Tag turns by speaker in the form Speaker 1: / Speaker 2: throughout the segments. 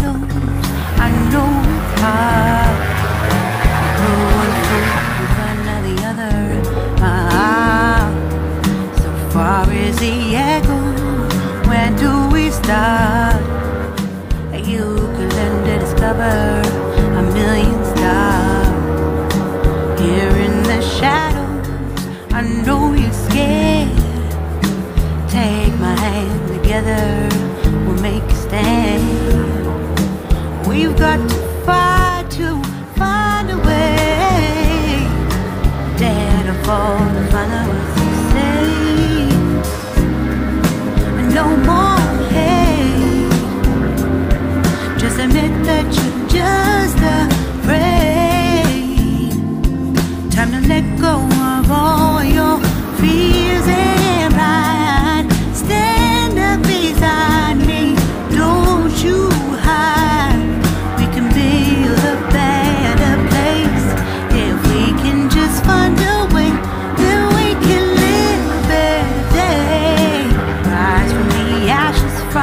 Speaker 1: shadows I know. time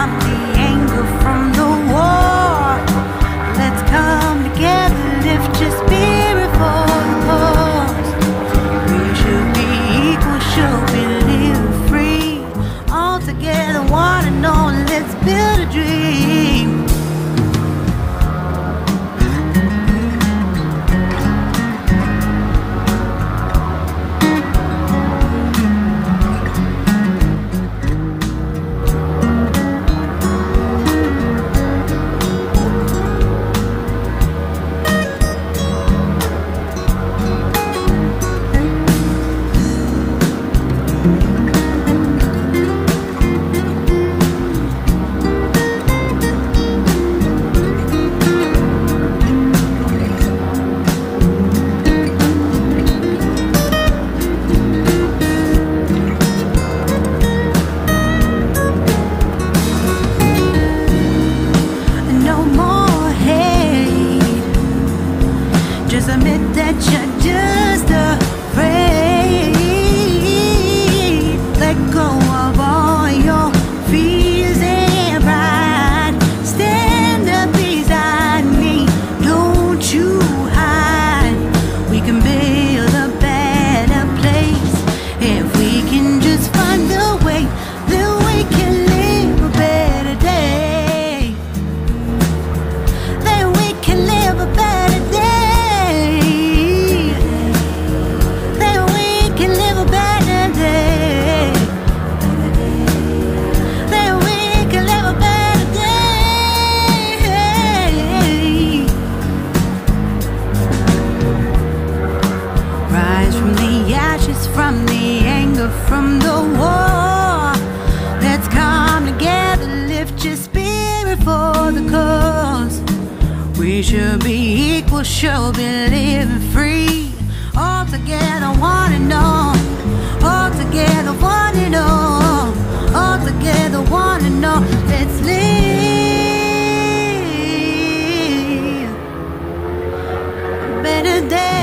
Speaker 1: I'm We should be equal, should be living free. All together, one and all. All together, one and all. All together, one and all. Let's live better day.